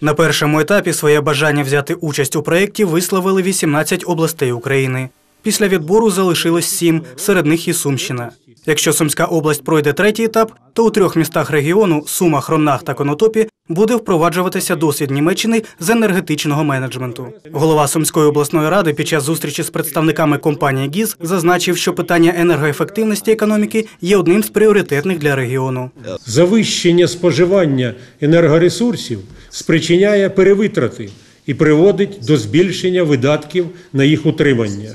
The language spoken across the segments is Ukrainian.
На першому етапі своє бажання взяти участь у проєкті висловили 18 областей України. Після відбору залишилось сім, серед них і Сумщина. Якщо Сумська область пройде третій етап, то у трьох містах регіону Сумах, Ромнах та Конотопі буде впроваджуватися досвід Німеччини з енергетичного менеджменту. Голова Сумської обласної ради під час зустрічі з представниками компанії ГІЗ зазначив, що питання енергоефективності економіки є одним з пріоритетних для регіону. Завищення споживання енергоресурсів спричиняє перевитрати і приводить до збільшення видатків на їх утримання.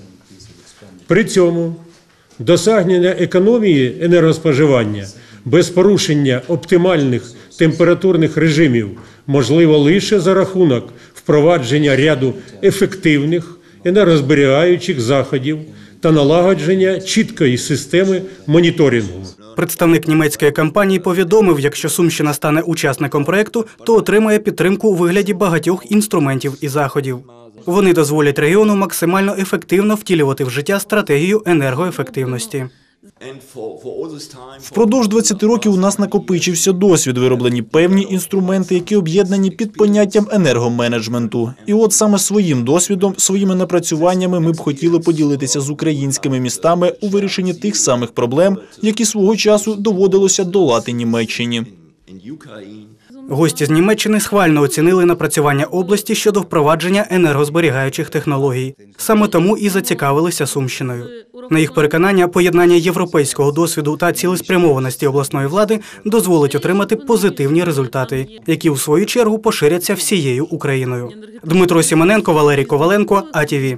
При цьому досягнення економії енергоспоживання без порушення оптимальних температурних режимів можливо лише за рахунок впровадження ряду ефективних енергозберігаючих заходів та налагодження чіткої системи моніторингу. Представник німецької компанії повідомив, якщо Сумщина стане учасником проекту, то отримає підтримку у вигляді багатьох інструментів і заходів. Вони дозволять регіону максимально ефективно втілювати в життя стратегію енергоефективності. Впродовж 20 років у нас накопичився досвід, вироблені певні інструменти, які об'єднані під поняттям енергоменеджменту. І от саме своїм досвідом, своїми напрацюваннями ми б хотіли поділитися з українськими містами у вирішенні тих самих проблем, які свого часу доводилося долати Німеччині. Гості з Німеччини схвально оцінили напрацювання області щодо впровадження енергозберігаючих технологій. Саме тому і зацікавилися Сумщиною. На їх переконання, поєднання європейського досвіду та цілеспрямованості обласної влади дозволить отримати позитивні результати, які у свою чергу поширяться всією Україною. Дмитро Сімоненко, Валерій Коваленко, АТВ.